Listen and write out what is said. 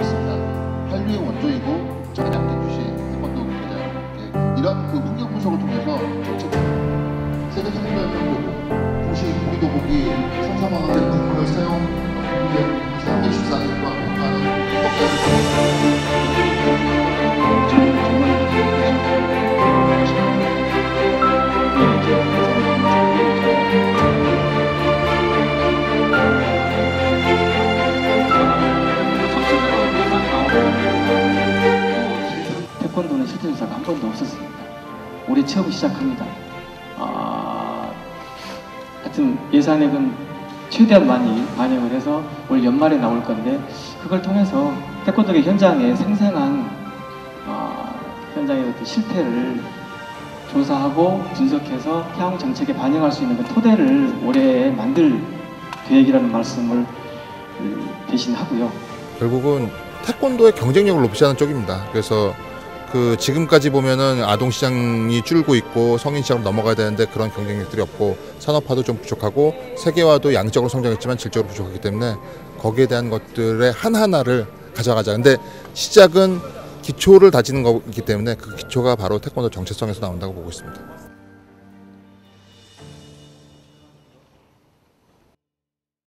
있습니다. 한류의 원조이고 정의당대 규시 태권도 그냥 이런 그 문경 분석을 통해서 정책 세계 선수들도 공식 우리도 보기 성사망을 사용 실제 조사가 한 번도 없었습니다. 올해 처음 시작합니다. 아, 하여튼 예산액은 최대한 많이 반영을 해서 올 연말에 나올 건데 그걸 통해서 태권도의 현장의 생생한 아, 현장의 어떤 실태를 조사하고 분석해서 향후 정책에 반영할 수 있는 그 토대를 올해 만들 계획이라는 말씀을 음, 대신 하고요. 결국은 태권도의 경쟁력을 높이자는 쪽입니다. 그래서 그 지금까지 보면은 아동 시장이 줄고 있고 성인 시장으로 넘어가야 되는데 그런 경쟁력들이 없고 산업화도 좀 부족하고 세계화도 양적으로 성장했지만 질적으로 부족하기 때문에 거기에 대한 것들의 하나하나를 가져가자. 근데 시작은 기초를 다지는 거기 때문에 그 기초가 바로 태권도 정체성에서 나온다고 보고 있습니다.